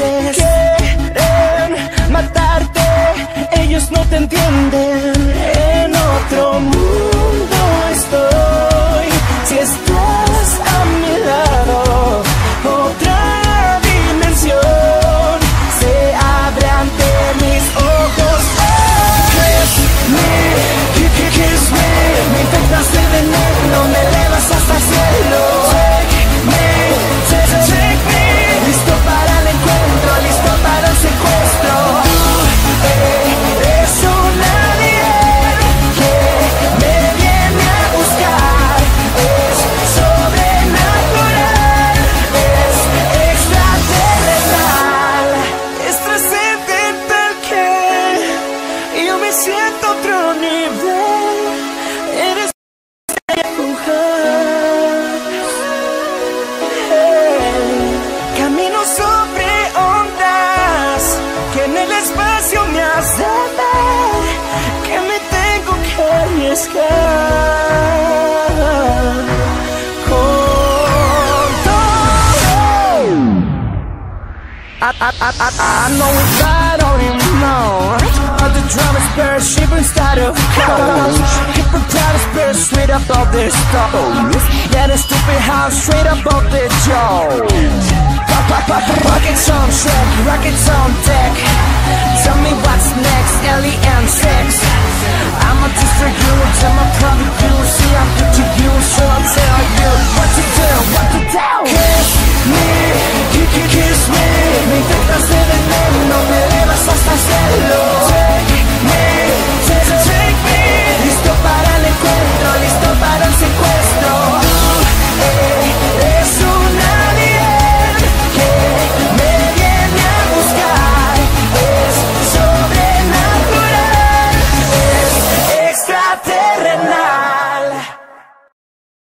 partes. Quieren matarte, ellos no te entienden. Siento otro nivel. Eres Camino sobre ondas que en el espacio me hacen ver que me tengo que arriesgar con todo. I, I, I, I, know if I start of cold Hypnotized spirit straight up off this stone Yeah, the stupid house straight up off the jaw Pop, pop, pop, pop, Rockets on track, rockets on deck Tell me what's